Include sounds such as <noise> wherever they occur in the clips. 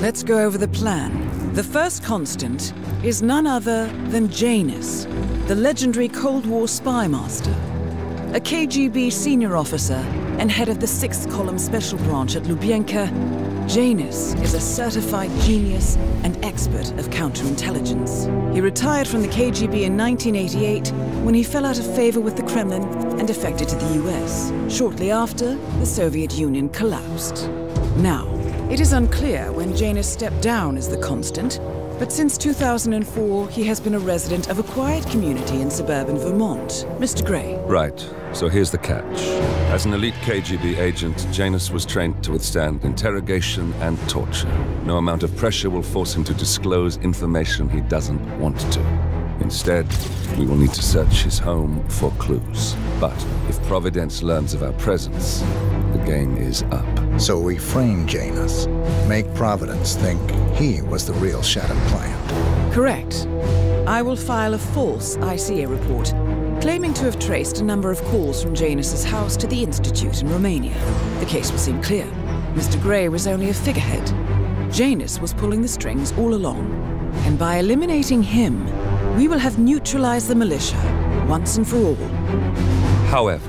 Let's go over the plan. The first constant is none other than Janus, the legendary Cold War spy master. A KGB senior officer and head of the 6th Column Special Branch at Lubyanka, Janus is a certified genius and expert of counterintelligence. He retired from the KGB in 1988 when he fell out of favor with the Kremlin and defected to the US. Shortly after, the Soviet Union collapsed. Now, it is unclear when Janus stepped down as the constant, but since 2004, he has been a resident of a quiet community in suburban Vermont. Mr. Grey. Right. So here's the catch. As an elite KGB agent, Janus was trained to withstand interrogation and torture. No amount of pressure will force him to disclose information he doesn't want to. Instead, we will need to search his home for clues. But if Providence learns of our presence, game is up. So we frame Janus, make Providence think he was the real Shadow client. Correct. I will file a false ICA report claiming to have traced a number of calls from Janus's house to the Institute in Romania. The case will seem clear. Mr. Grey was only a figurehead. Janus was pulling the strings all along. And by eliminating him, we will have neutralized the militia once and for all. However,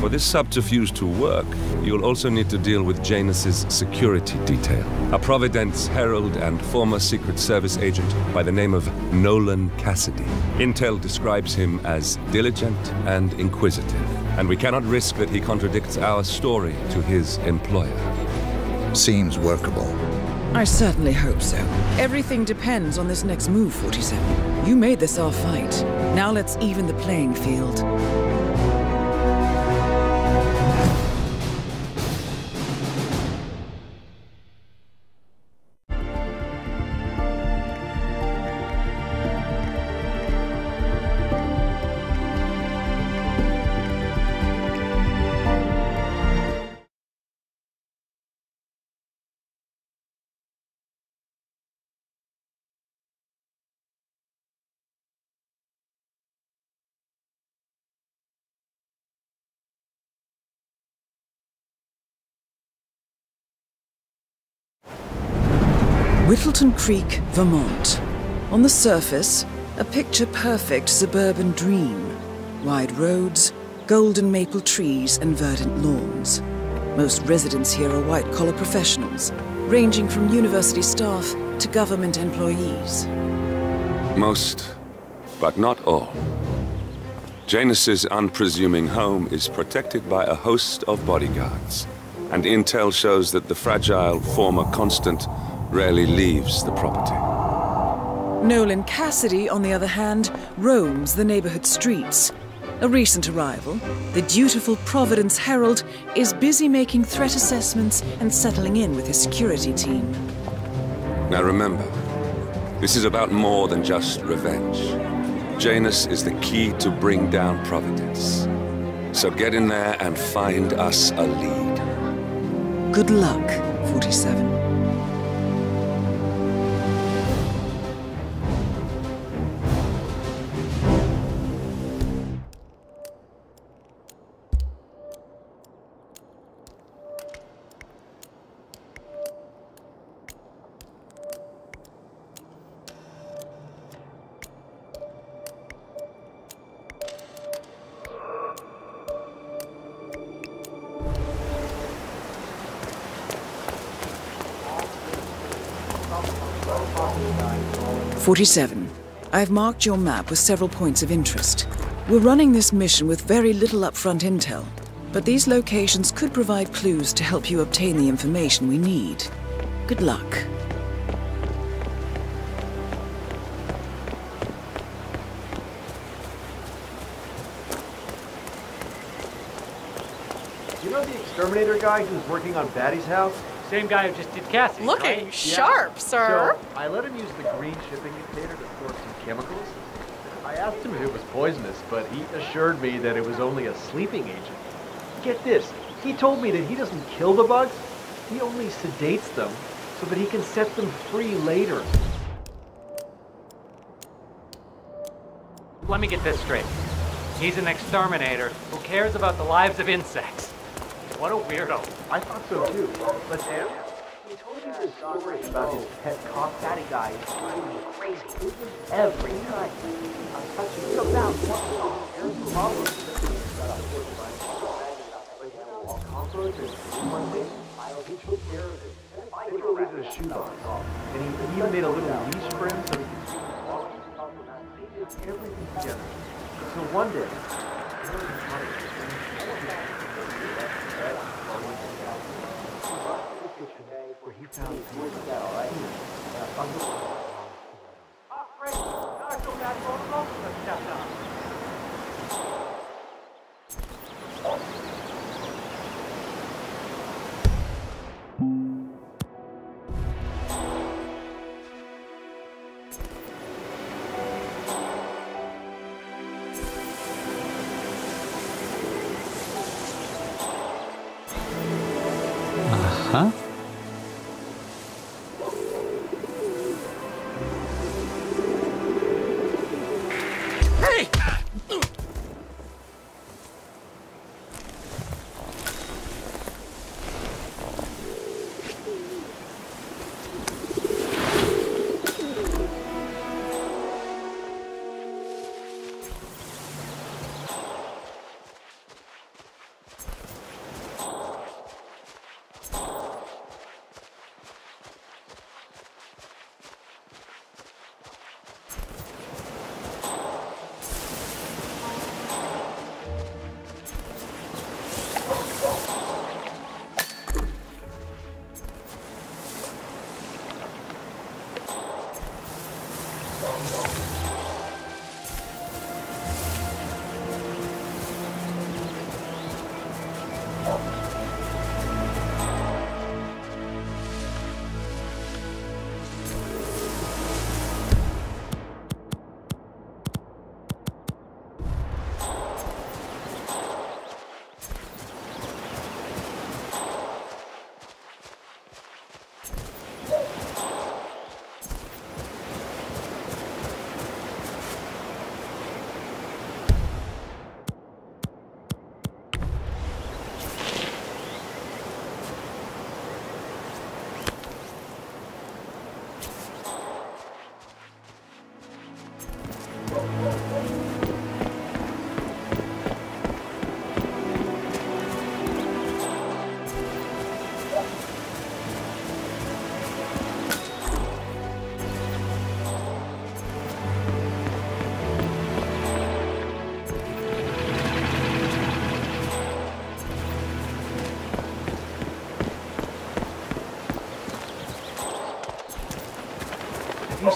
for this subterfuge to work, you'll also need to deal with Janus's security detail. A Providence herald and former Secret Service agent by the name of Nolan Cassidy. Intel describes him as diligent and inquisitive, and we cannot risk that he contradicts our story to his employer. Seems workable. I certainly hope so. Everything depends on this next move, 47. You made this our fight. Now let's even the playing field. Thank you. Whittleton Creek, Vermont. On the surface, a picture-perfect suburban dream. Wide roads, golden maple trees and verdant lawns. Most residents here are white-collar professionals, ranging from university staff to government employees. Most, but not all. Janus's unpresuming home is protected by a host of bodyguards, and intel shows that the fragile former constant rarely leaves the property. Nolan Cassidy, on the other hand, roams the neighborhood streets. A recent arrival, the dutiful Providence Herald is busy making threat assessments and settling in with his security team. Now remember, this is about more than just revenge. Janus is the key to bring down Providence. So get in there and find us a lead. Good luck, 47. Forty-seven. I've marked your map with several points of interest. We're running this mission with very little upfront intel, but these locations could provide clues to help you obtain the information we need. Good luck. You know the exterminator guy who's working on Batty's house? Same guy who just did Cassie. Looking right? sharp, sir. So I let him use the green shipping container to store some chemicals. I asked him if it was poisonous, but he assured me that it was only a sleeping agent. Get this, he told me that he doesn't kill the bugs, he only sedates them so that he can set them free later. Let me get this straight. He's an exterminator who cares about the lives of insects. What a weirdo. I thought so too. Let's ask. He told me there's story about his pet cock daddy guy is crazy. Every time. I'm touching so now here's problem. And he took care of it. He put his shoebox off. And he even made a little leash for him so he could see everything together. So one day, where he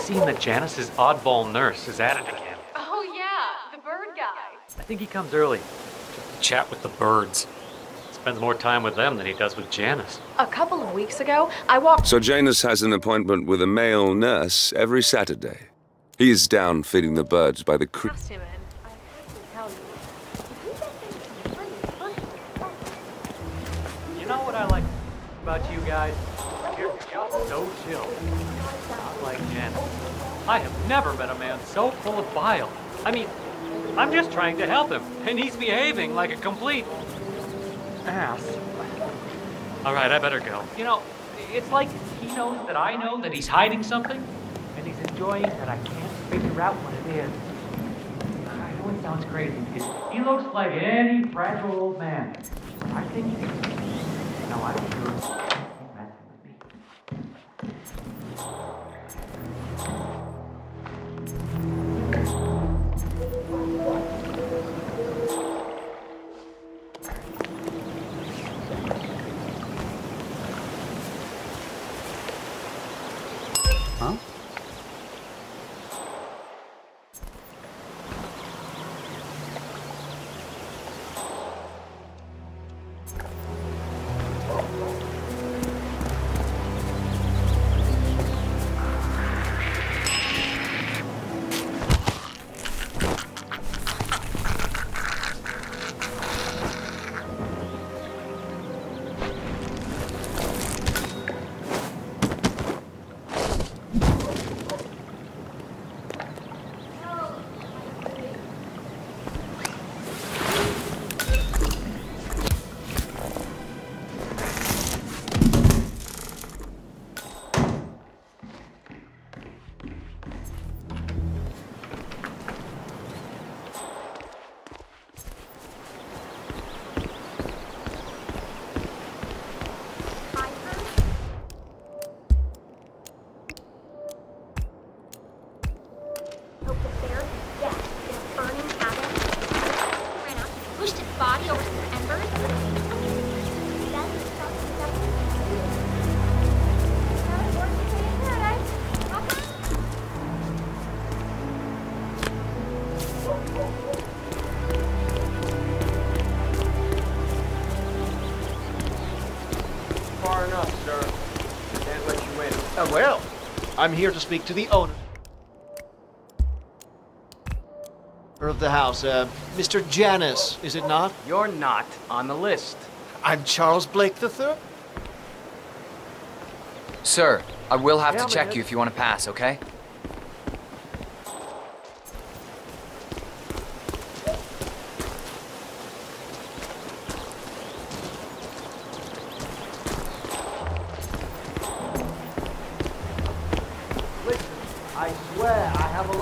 seen that Janus's oddball nurse is at it again? Oh, yeah, the bird guy. I think he comes early. to Chat with the birds. Spends more time with them than he does with Janus. A couple of weeks ago, I walked. So Janice has an appointment with a male nurse every Saturday. He's down feeding the birds by the creek. past him and I have to tell you. he's a pretty person. You know what I like about you guys? You're just so chill. I have never met a man so full of bile. I mean, I'm just trying to help him, and he's behaving like a complete ass. All right, I better go. You know, it's like he knows that I know that he's hiding something, and he's enjoying that I can't figure out what it is. I know it sounds crazy. He looks like any fragile old man. I think he's... No, he's messing with me. Huh? I'm here to speak to the owner of the house, uh, Mr. Janus, is it not? You're not on the list. I'm Charles Blake III. Sir, I will have Yeah, to check you if you want to pass, okay?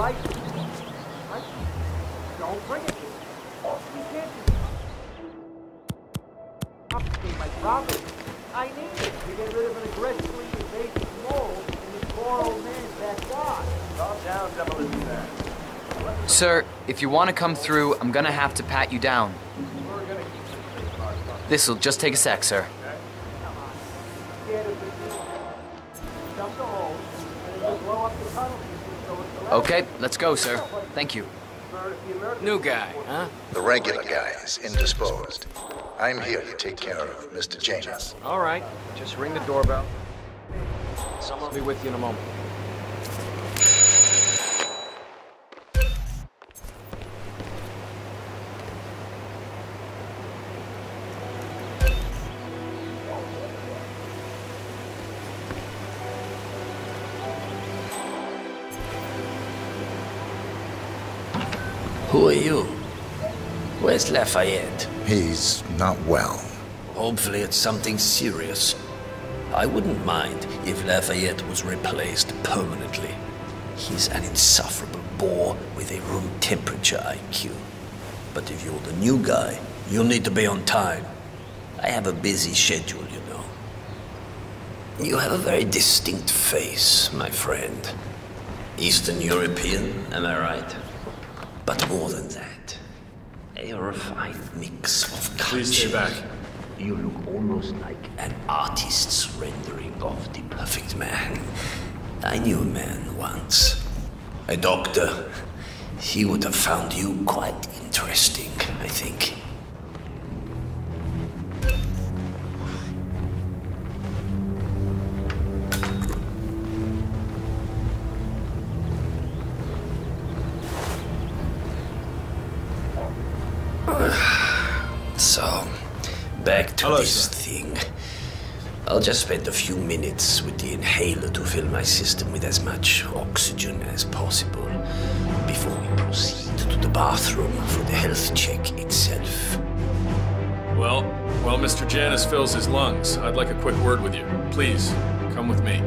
Don't it can't. I need it to get rid of an aggressively invasive in old man's down. Sir, if you want to come through, I'm gonna have to pat you down. This'll just take a sec, sir. Okay, let's go, sir. Thank you. New guy, huh? The regular guy is indisposed. I'm here to take care of Mr. Janus. All right. Just ring the doorbell. Someone will be with you in a moment. Lafayette? He's not well. Hopefully it's something serious. I wouldn't mind if Lafayette was replaced permanently. He's an insufferable bore with a room temperature IQ. But if you're the new guy, you'll need to be on time. I have a busy schedule, you know. You have a very distinct face, my friend. Eastern European, am I right? But more than that, a refined mix of culture. Please stay back. You look almost like an artist's rendering of the perfect man. I knew a man once. A doctor. He would have found you quite interesting, I think. To Hello, this sir. thing. I'll just spend a few minutes with the inhaler to fill my system with as much oxygen as possible before we proceed to the bathroom for the health check itself. Well, while Mr. Janus fills his lungs, I'd like a quick word with you. Please, come with me.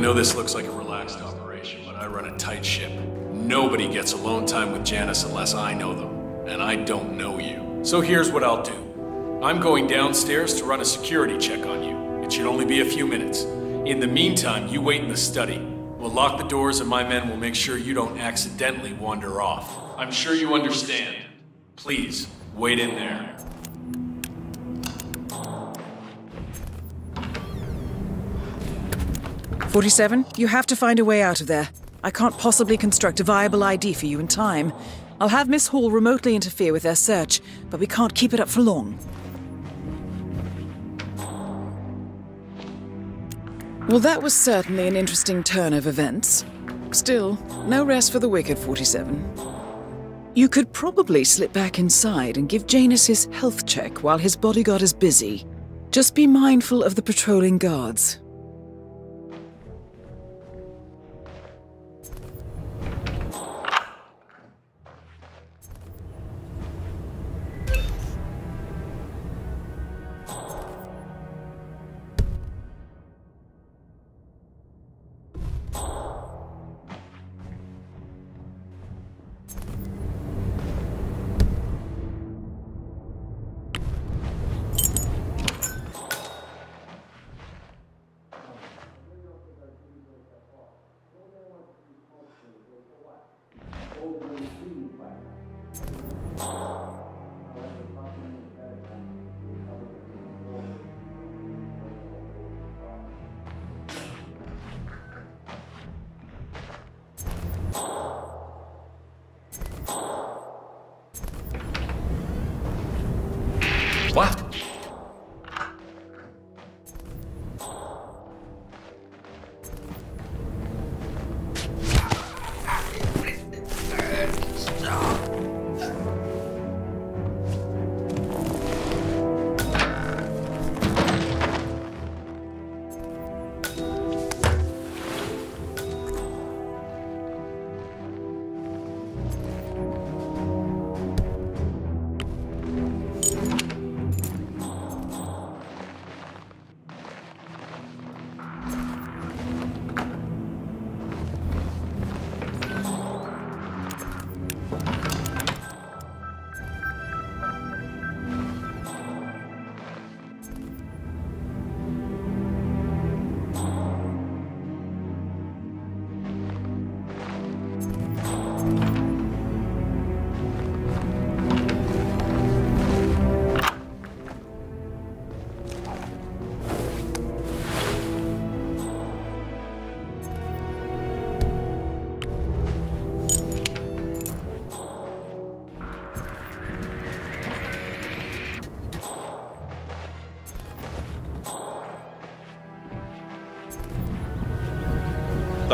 Know this looks like a relaxed operation, but I run a tight ship. Nobody gets alone time with Janus unless I know them, and I don't know you. So here's what I'll do. I'm going downstairs to run a security check on you. It should only be a few minutes. In the meantime, you wait in the study. We'll lock the doors and my men will make sure you don't accidentally wander off. I'm sure you understand. Please, wait in there. Forty-seven, you have to find a way out of there. I can't possibly construct a viable ID for you in time. I'll have Miss Hall remotely interfere with their search, but we can't keep it up for long. Well, that was certainly an interesting turn of events. Still, no rest for the wicked, 47. You could probably slip back inside and give Janus his health check while his bodyguard is busy. Just be mindful of the patrolling guards.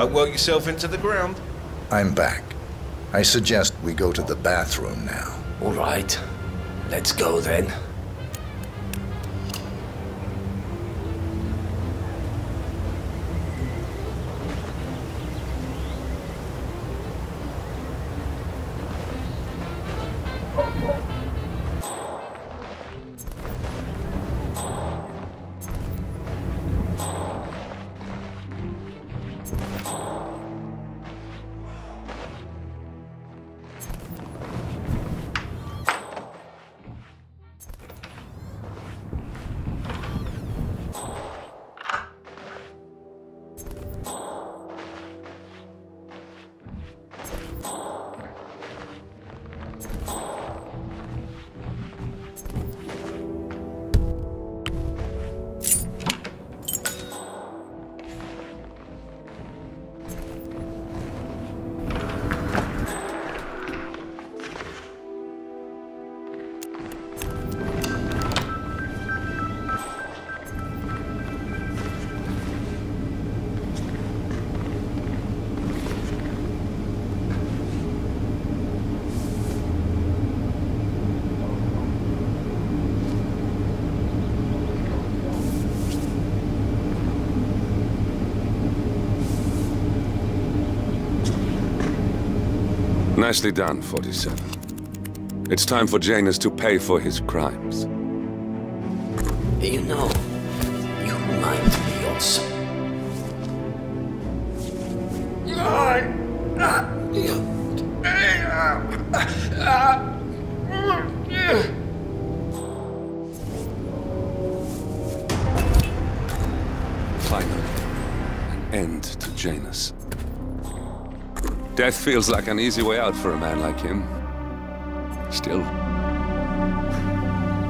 Don't work yourself into the ground. I'm back. I suggest we go to the bathroom now. All right. Let's go then. Nicely done, 47. It's time for Janus to pay for his crimes. You know, you remind me of some... Death feels like an easy way out for a man like him. Still.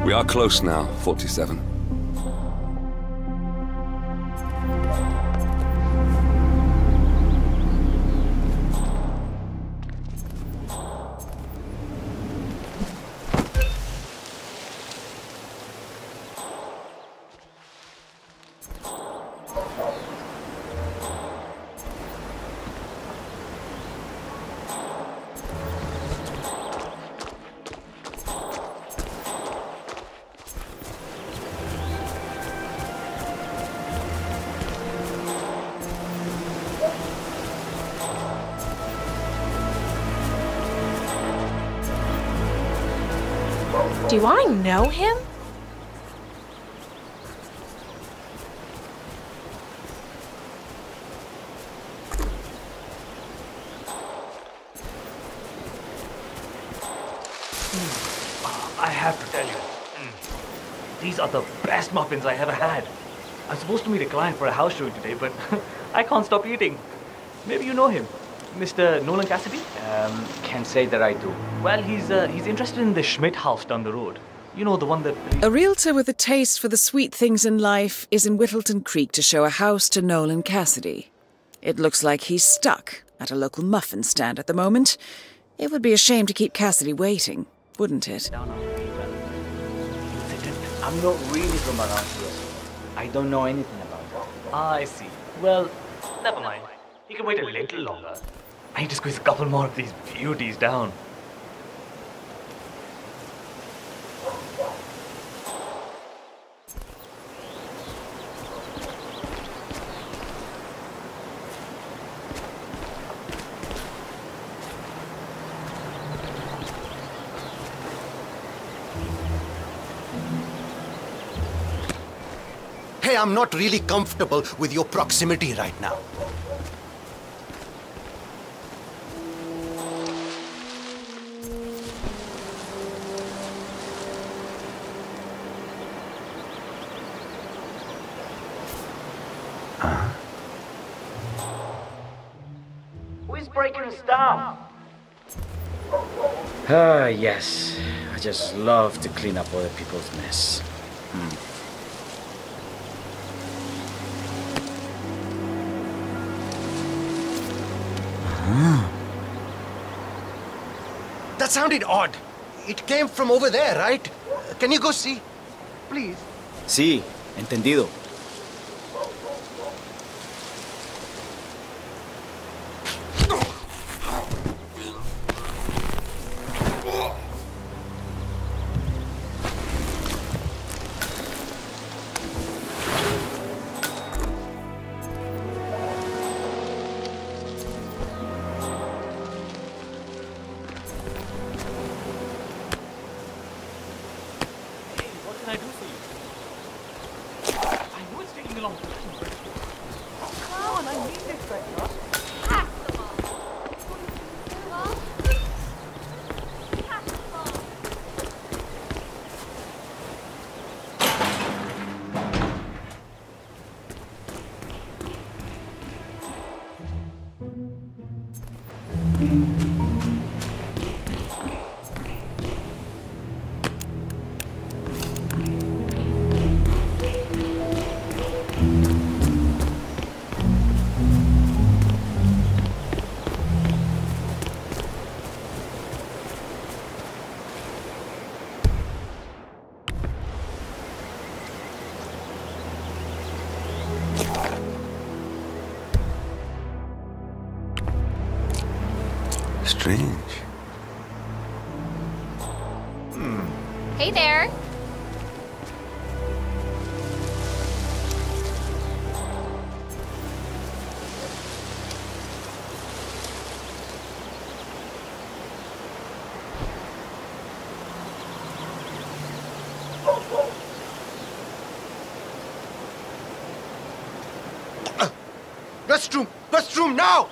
We are close now, 47. I have to tell you, mm, these are the best muffins I ever had. I'm supposed to meet a client for a house showing today, but <laughs> I can't stop eating. Maybe you know him, Mr. Nolan Cassidy? Um, can't say that I do. Well, he's uh, he's interested in the Schmidt house down the road. You know, the one that. A realtor with a taste for the sweet things in life is in Whittleton Creek to show a house to Nolan Cassidy. It looks like he's stuck at a local muffin stand at the moment. It would be a shame to keep Cassidy waiting, wouldn't it? Down on the beach, well, Sit and I'm not really from around here. I don't know anything about that. Ah, I see. Well, never mind. You can wait a little longer. I need to squeeze a couple more of these beauties down. Hey, I'm not really comfortable with your proximity right now. Who is breaking us down? Ah, yes. I just love to clean up other people's mess. Hmm. Sounded odd. It came from over there, right? Can you go see? Please. Sí, entendido. Restroom! Restroom now!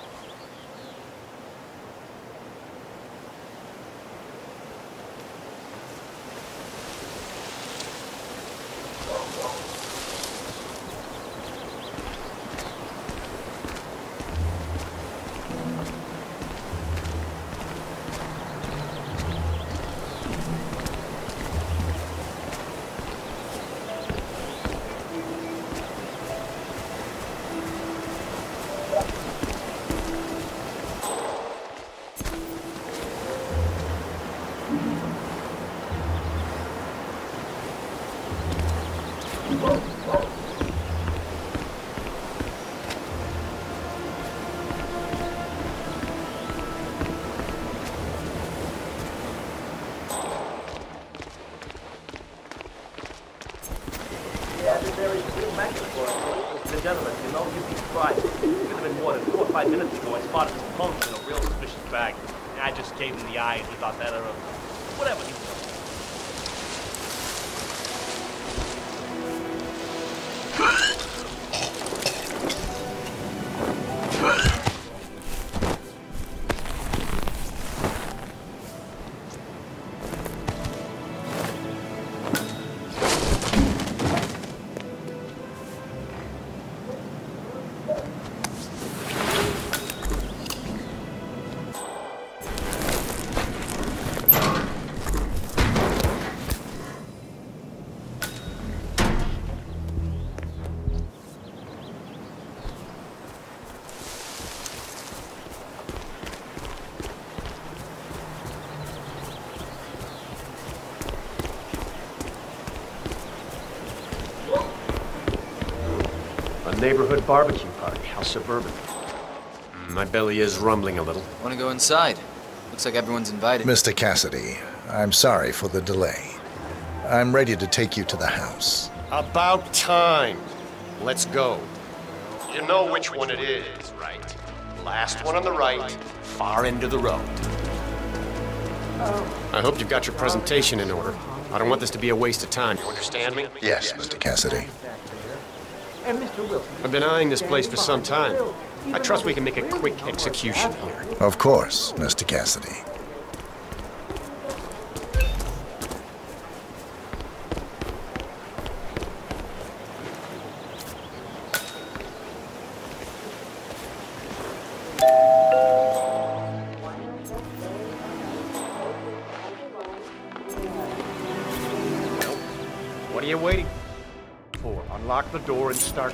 Neighborhood barbecue party. How suburban. Mm, my belly is rumbling a little. Want to go inside? Looks like everyone's invited. Mr. Cassidy, I'm sorry for the delay. I'm ready to take you to the house. About time. Let's go. You know which one it is, right? Last one on the right, far end of the road. Oh. I hope you've got your presentation in order. I don't want this to be a waste of time. You understand me? Yes, Mr. Cassidy. I've been eyeing this place for some time. I trust we can make a quick execution here. Of course, Mr. Cassidy. For? Unlock the door and start.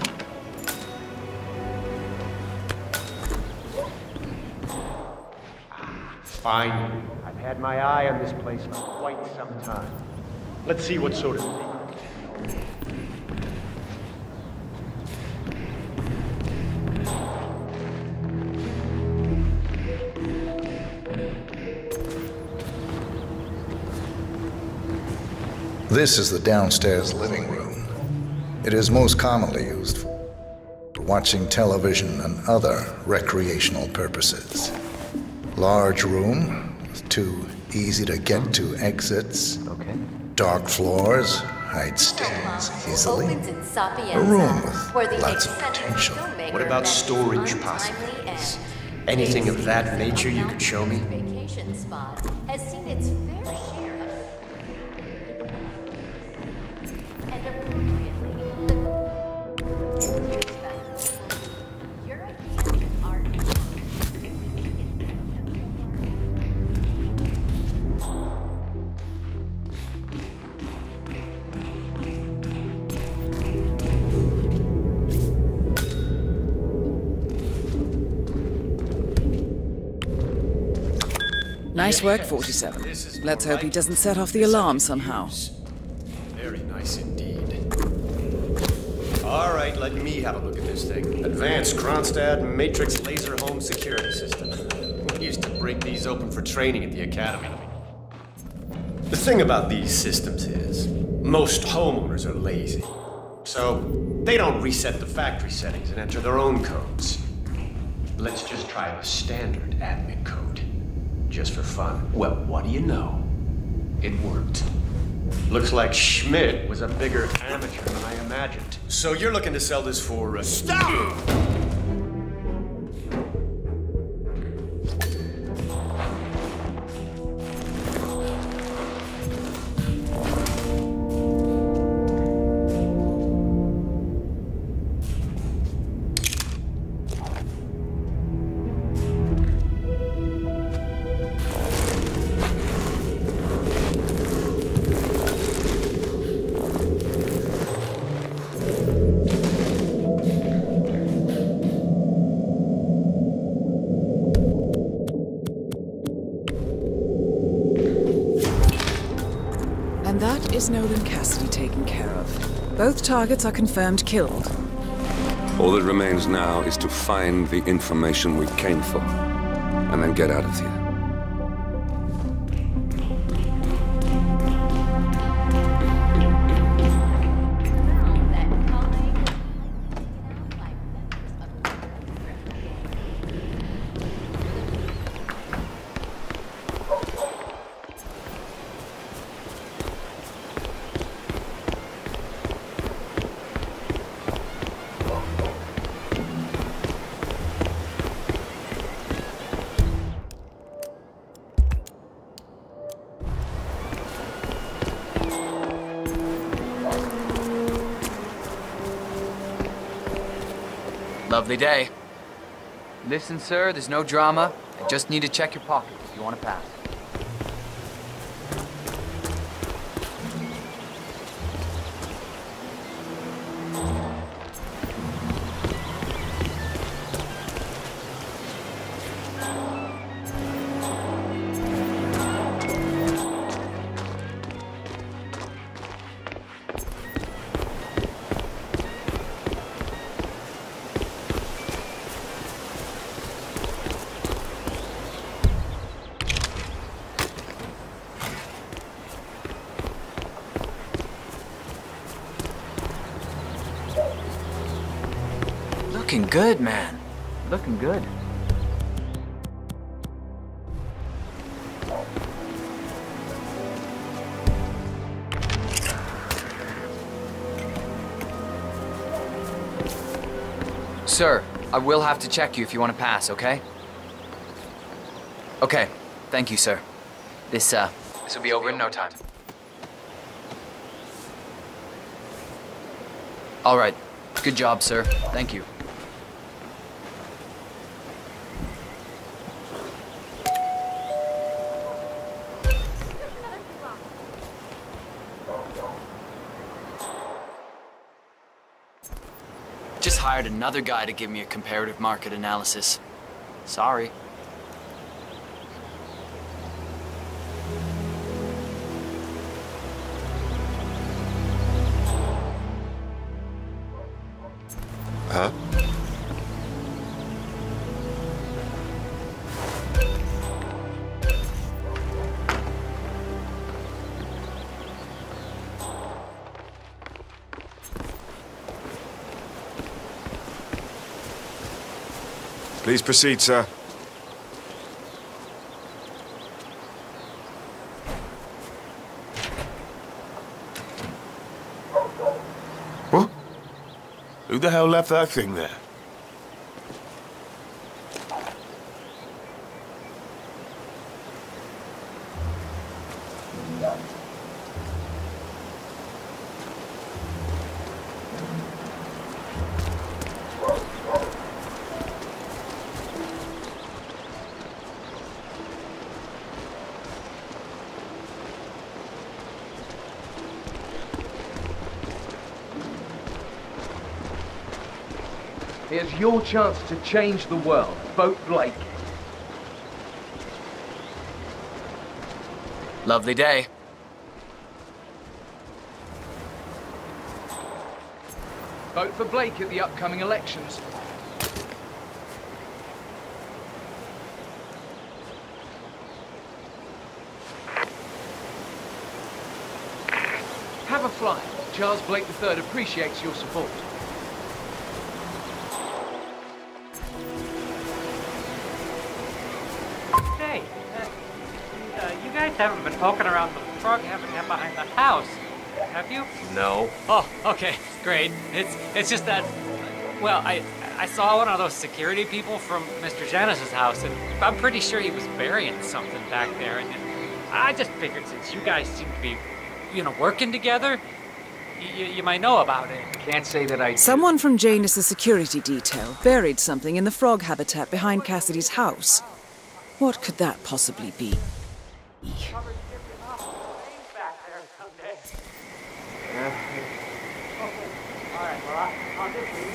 Fine. I've had my eye on this place for quite some time. Let's see what sort of. This is the downstairs living room. It is most commonly used for watching television and other recreational purposes. Large room with two easy to get to exits. Okay. Dark floors, hide stains easily. Opens A room with lots of potential. What about storage possibilities? Anything of that nature you could show me? Nice work, 47. Let's hope he doesn't set off the alarm somehow. Very nice indeed. All right, let me have a look at this thing. Advanced Kronstadt Matrix Laser Home Security System. We used to break these open for training at the academy. The thing about these systems is, most homeowners are lazy. So, they don't reset the factory settings and enter their own codes. Let's just try the standard admin code. Just for fun. Well, what do you know? It worked. Looks like Schmidt was a bigger amateur than I imagined. So you're looking to sell this for... Uh, Stop! Is Nolan Cassidy taken care of. Both targets are confirmed killed. All that remains now is to find the information we came for, and then get out of here. Lovely day. Listen, sir, there's no drama. I just need to check your pockets if you want to pass. Sir, I will have to check you if you want to pass, okay? Okay, thank you, sir. This, uh, this will be over in no time. All right. Good job, sir. Thank you. Hired another guy to give me a comparative market analysis. Sorry. Please proceed, sir. What? Who the hell left that thing there? Here's your chance to change the world. Vote Blake. Lovely day. Vote for Blake at the upcoming elections. Have a fly. Charles Blake III appreciates your support. Haven't been poking around the frog habitat behind the house, have you? No. Oh, okay, great. It's it's just that, well, I I saw one of those security people from Mr. Janus's house, and I'm pretty sure he was burying something back there, and I just figured since you guys seem to be, you know, working together, you, you might know about it. Can't say that I. Someone from Janus' security detail buried something in the frog habitat behind Cassidy's house. What could that possibly be? Alright, well, I'll, I'll just leave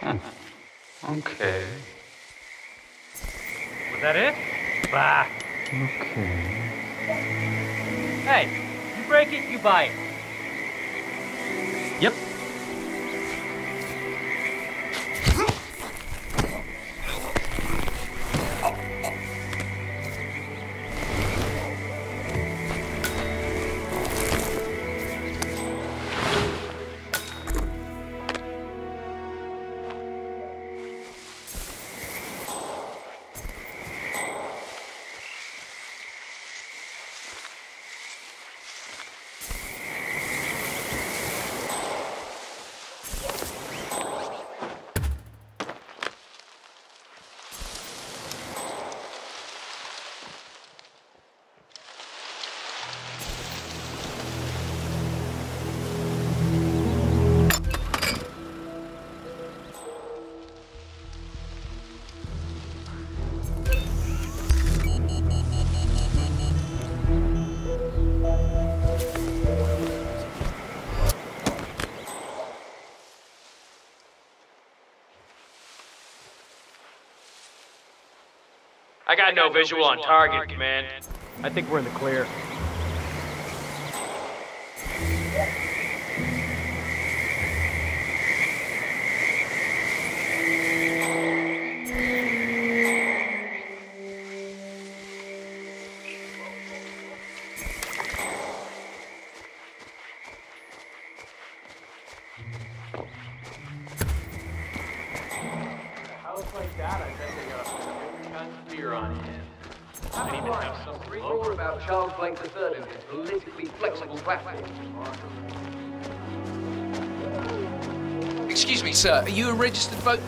Hmm. Okay. Was that it? Bah. Okay. Hey, you break it, you buy it. Got no visual on target, Command. I think we're in the clear. Platform. Excuse me, sir. Are you a registered voter?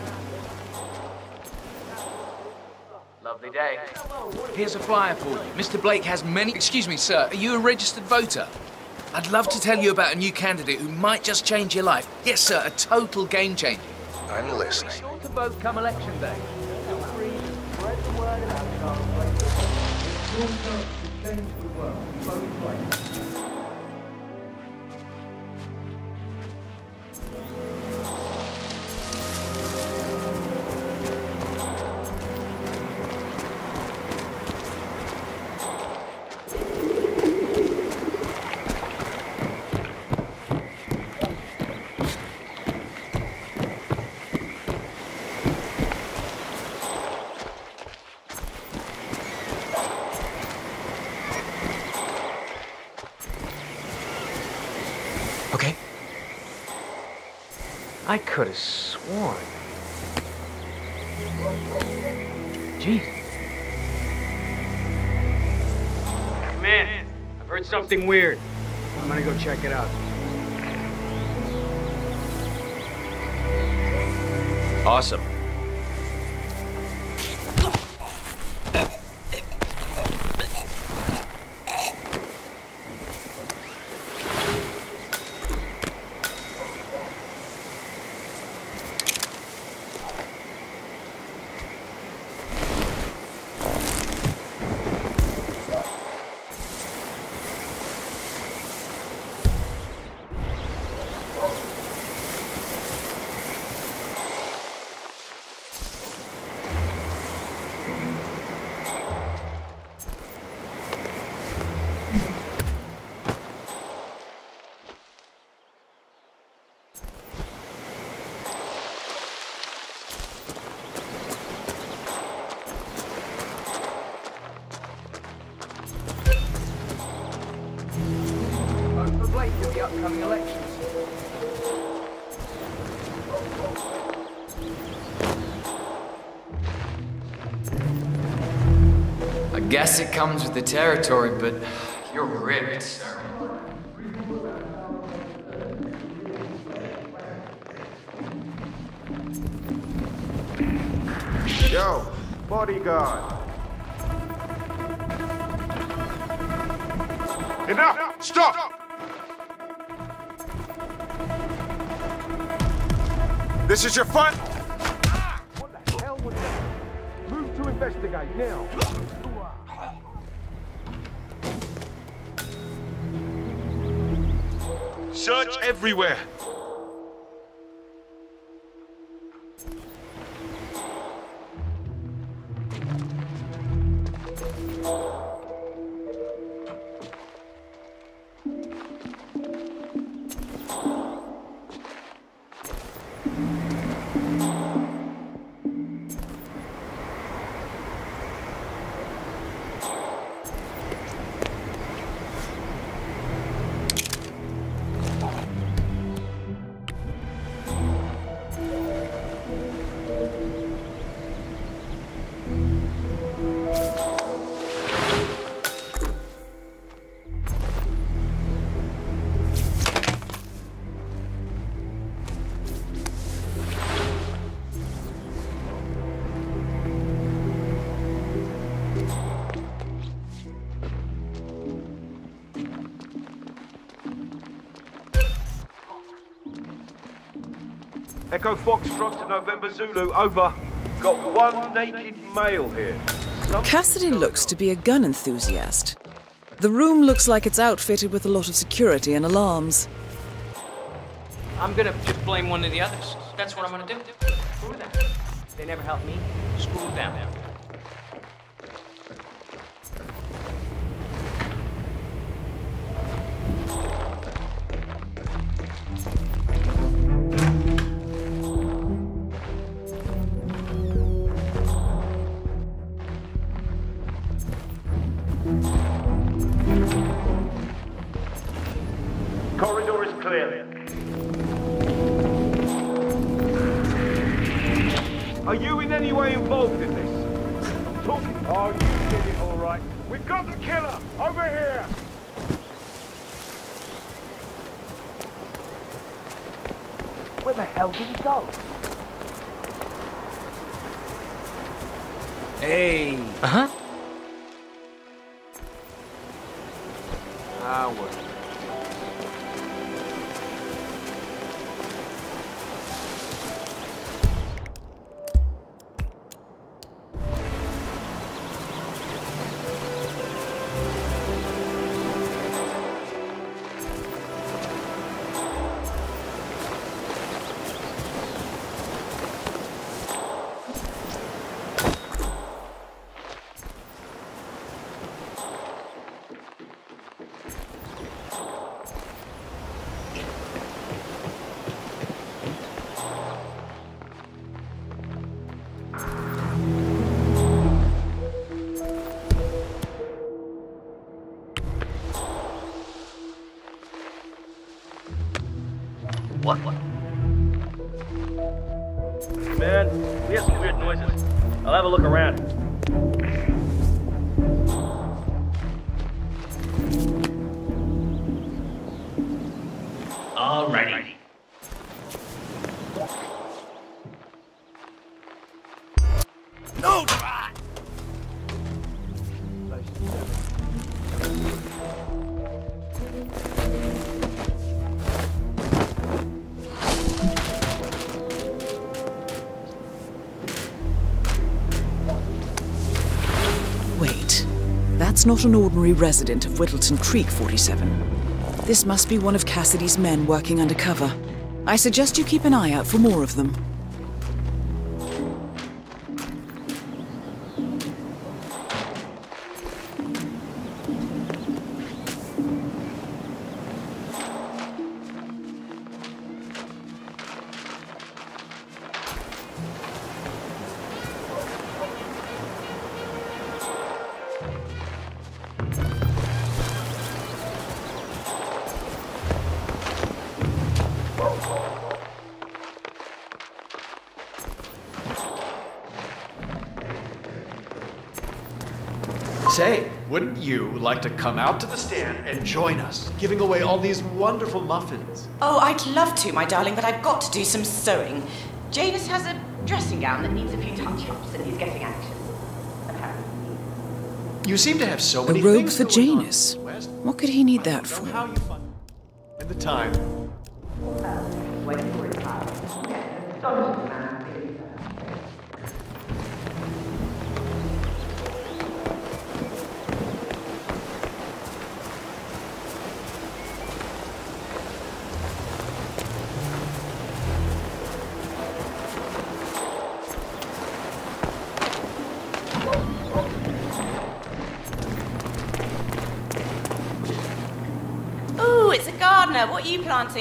Lovely day. Here's a flyer for you. Mr. Blake has many. Excuse me, sir. Are you a registered voter? I'd love to tell you about a new candidate who might just change your life. Yes, sir. A total game changer. I'm listening. Sure to vote come election day. I have sworn. Jeez. Command, I've heard something weird. I'm gonna go check it out. Awesome. Guess it comes with the territory, but you're ripped, sir. Yo, bodyguard. Enough! Stop! This is your fun? Echo Foxtrot to November Zulu, over. Got one naked male here. Cassidy looks to be a gun enthusiast. The room looks like it's outfitted with a lot of security and alarms. I'm gonna just blame one of the others. That's what I'm gonna do. Screw them. They never helped me. Screw them. Ah, well. What? Not an ordinary resident of Whittleton Creek 47. This must be one of Cassidy's men working undercover. I suggest you keep an eye out for more of them. Wouldn't you like to come out to the stand and join us, giving away all these wonderful muffins? Oh, I'd love to, my darling, but I've got to do some sewing. Janus has a dressing gown that needs a few touch-ups, and he's getting anxious. Apparently. You seem to have so A many robe for. Janus. What could he need that for? How you find and the time.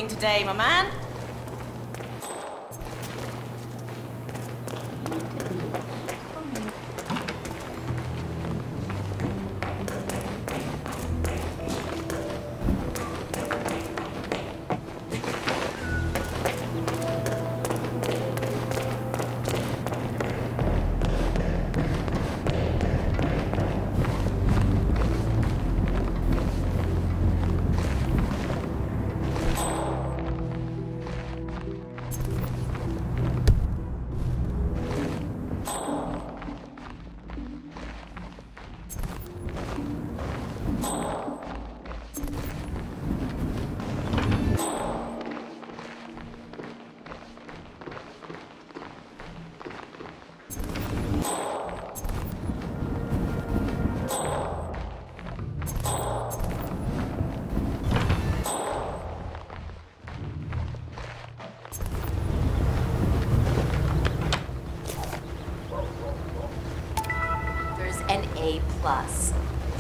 Today, my man?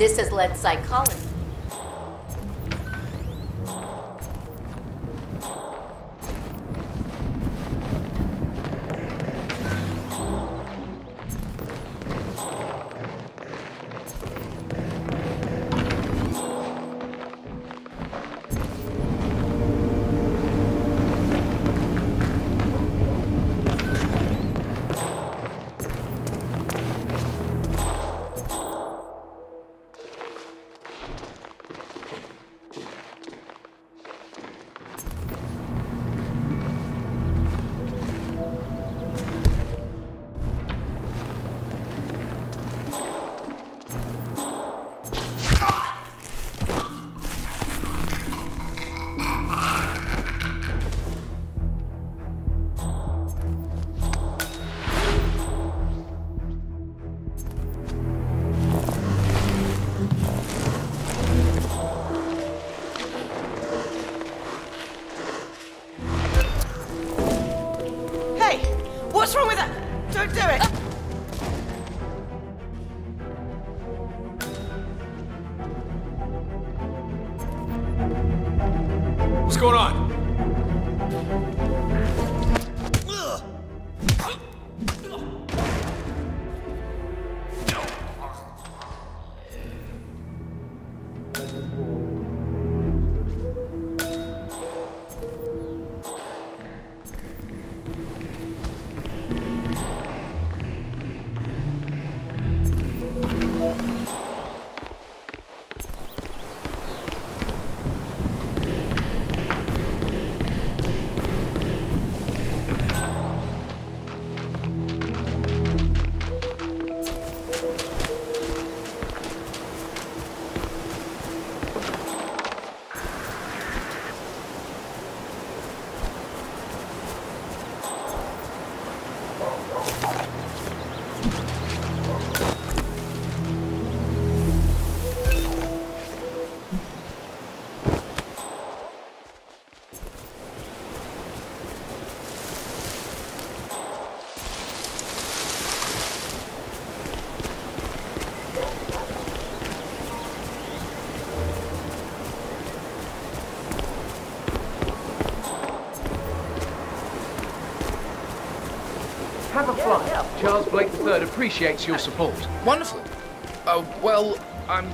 This has led psychology. Going on? Charles Blake III appreciates your support. Wonderful. Oh, well, I'm...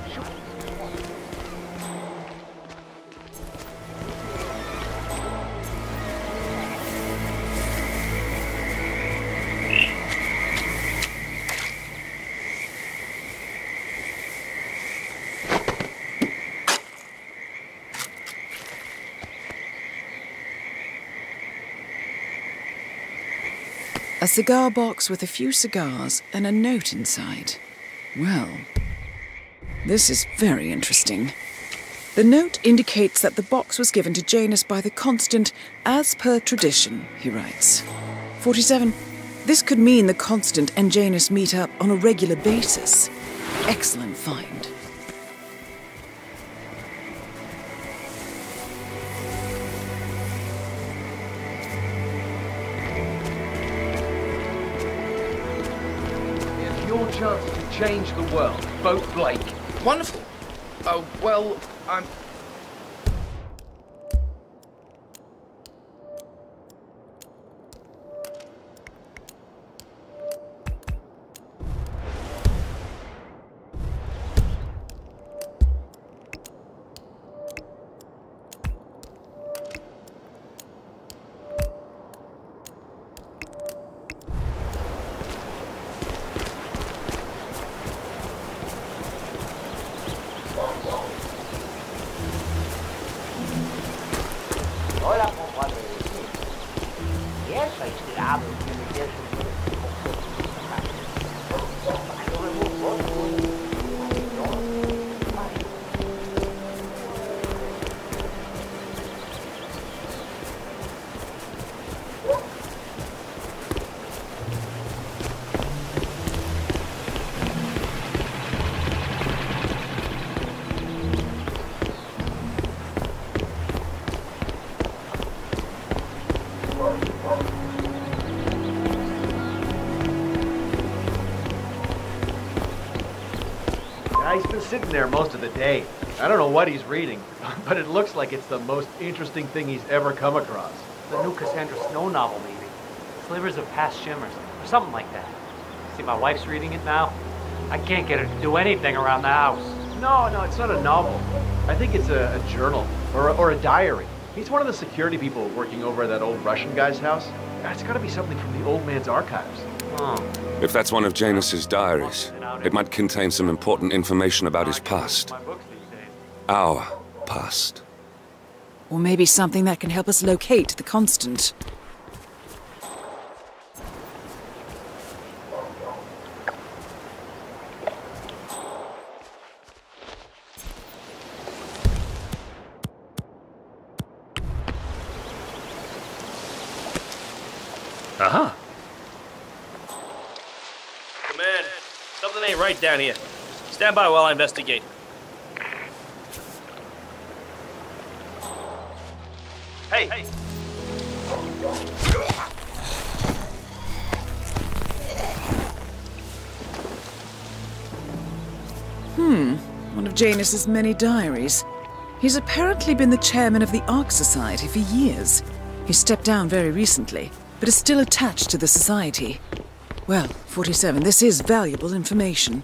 A cigar box with a few cigars and a note inside. Well, this is very interesting. The note indicates that the box was given to Janus by the Constant as per tradition, he writes. 47. This could mean the Constant and Janus meet up on a regular basis. Excellent find. Change the world. Boat Blake. Wonderful. Oh, well, I'm... he's been sitting there most of the day. I don't know what he's reading, <laughs> but it looks like it's the most interesting thing he's ever come across. The new Cassandra Snow novel, maybe. Slivers of Past Shimmers, or something like that. See, my wife's reading it now. I can't get her to do anything around the house. No, no, it's not a novel. I think it's a, a journal or a, or a diary. He's one of the security people working over at that old Russian guy's house. Yeah, It's got to be something from the old man's archives. If that's one of Janus's diaries, it might contain some important information about his past. Our past. Or maybe something that can help us locate the Constant. down here. Stand by while I investigate. Hey! hey. Hmm, one of Janus's many diaries. He's apparently been the chairman of the Ark Society for years. He stepped down very recently, but is still attached to the Society. Well, 47, this is valuable information.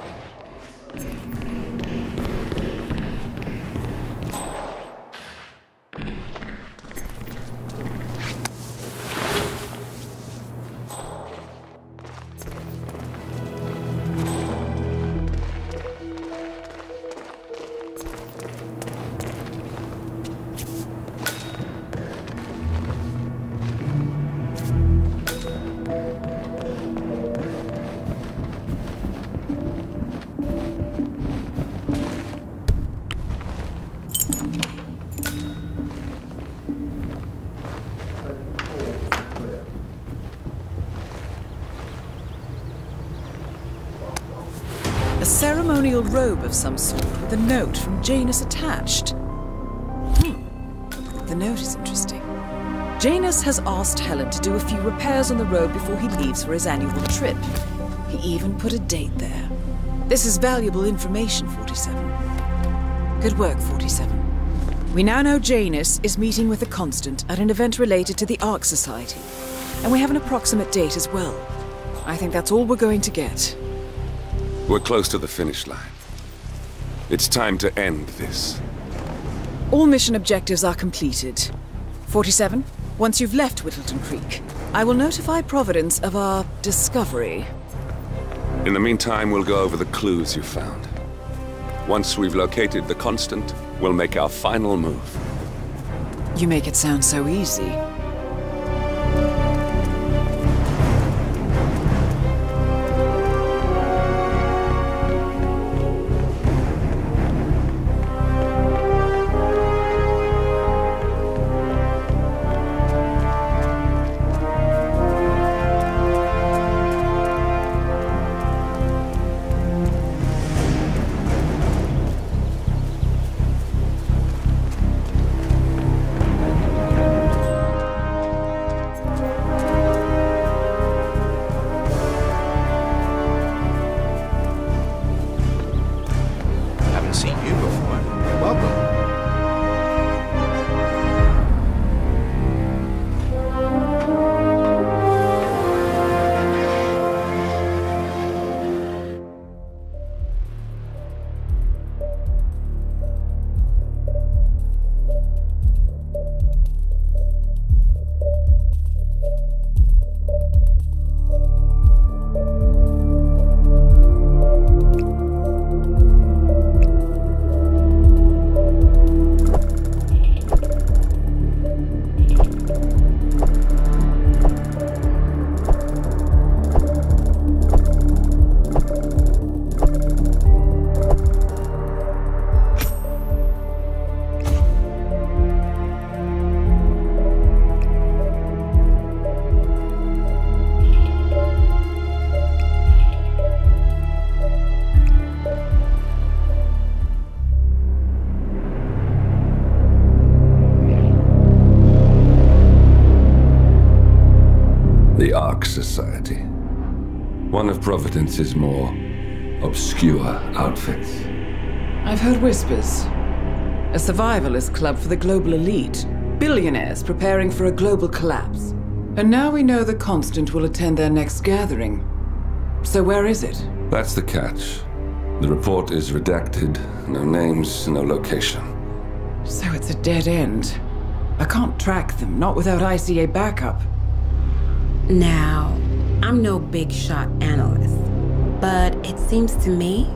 ceremonial robe of some sort with a note from Janus attached. Hmm. The note is interesting. Janus has asked Helen to do a few repairs on the robe before he leaves for his annual trip. He even put a date there. This is valuable information, 47. Good work, 47. We now know Janus is meeting with the Constant at an event related to the Ark Society. And we have an approximate date as well. I think that's all we're going to get. We're close to the finish line. It's time to end this. All mission objectives are completed. 47, once you've left Whittleton Creek, I will notify Providence of our discovery. In the meantime, we'll go over the clues you found. Once we've located the Constant, we'll make our final move. You make it sound so easy. Society. One of Providence's more obscure outfits. I've heard whispers. A survivalist club for the global elite. Billionaires preparing for a global collapse. And now we know the Constant will attend their next gathering. So where is it? That's the catch. The report is redacted. No names, no location. So it's a dead end. I can't track them, not without ICA backup. Now, I'm no big shot analyst, but it seems to me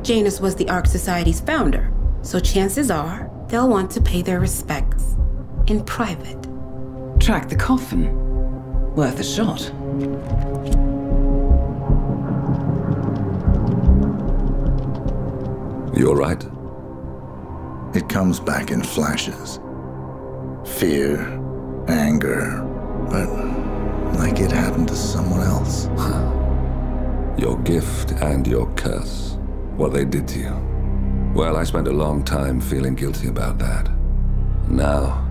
Janus was the Ark Society's founder, so chances are they'll want to pay their respects in private. Track the coffin. Worth a shot. You all right? It comes back in flashes. Fear, anger, but like it happened to someone else. <laughs> Your gift and your curse. What they did to you. Well, I spent a long time feeling guilty about that. Now,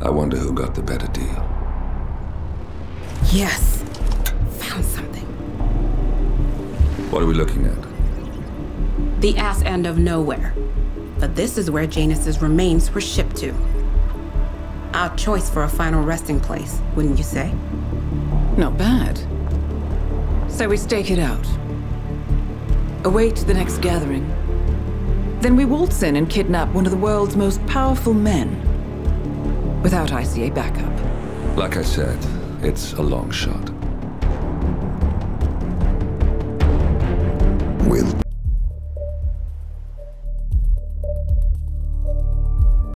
I wonder who got the better deal. Yes. Found something. What are we looking at? The ass end of nowhere. But this is where Janus's remains were shipped to. Our choice for a final resting place, wouldn't you say? Not bad. So we stake it out. Await the next gathering. Then we waltz in and kidnap one of the world's most powerful men. Without ICA backup. Like I said, it's a long shot. We'll